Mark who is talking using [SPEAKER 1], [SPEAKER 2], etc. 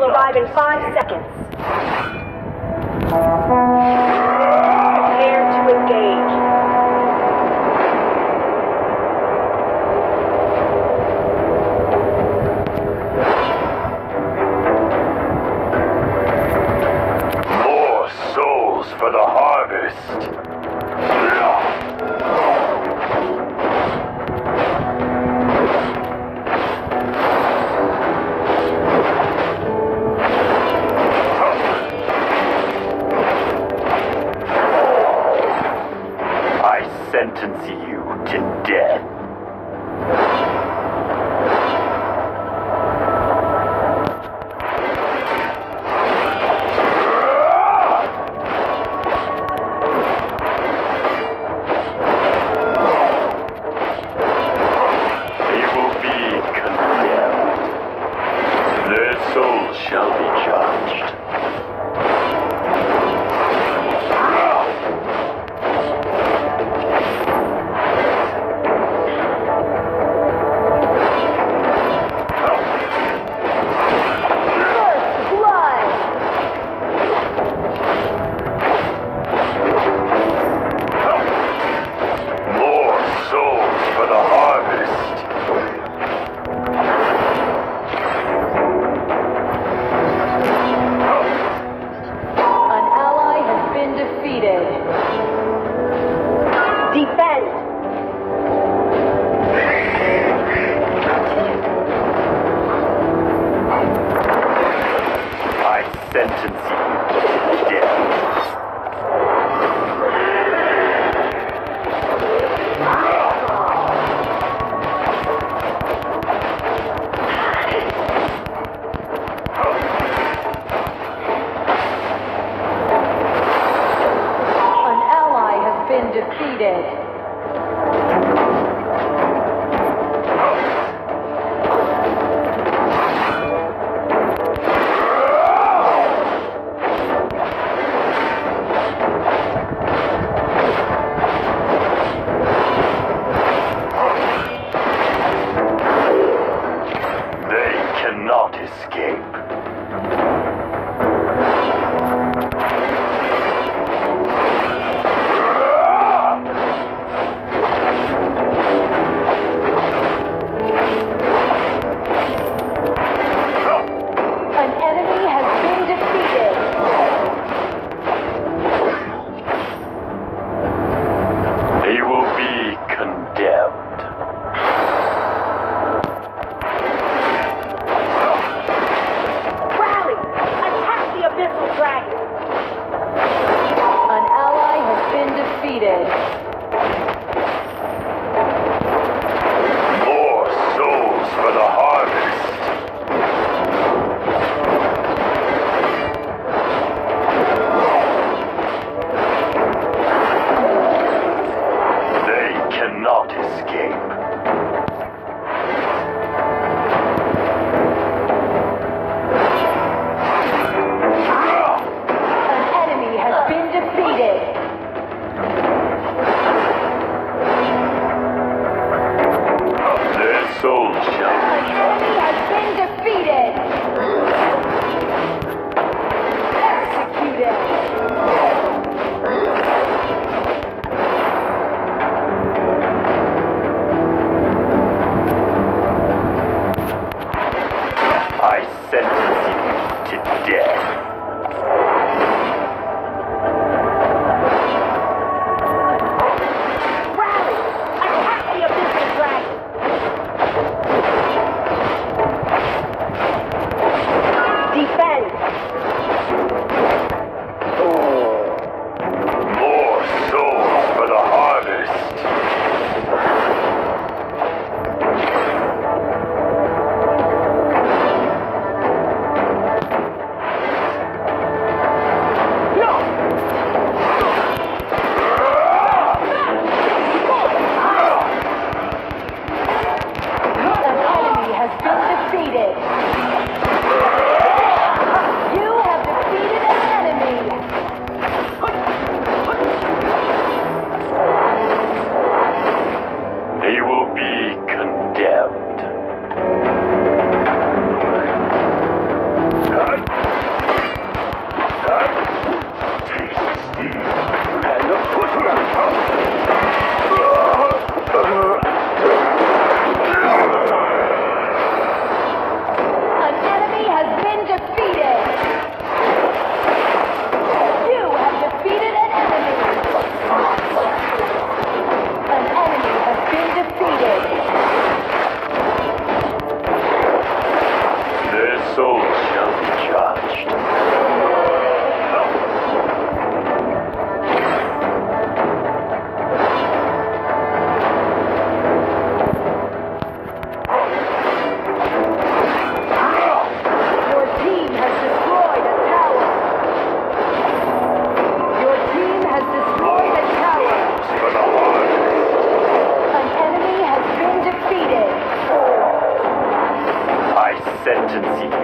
[SPEAKER 1] will arrive in five seconds.
[SPEAKER 2] shall begin. Menschen siegen. Der shall be.
[SPEAKER 3] Your team has destroyed a tower. Your team has destroyed a tower. An enemy has been defeated.
[SPEAKER 2] I sentence you.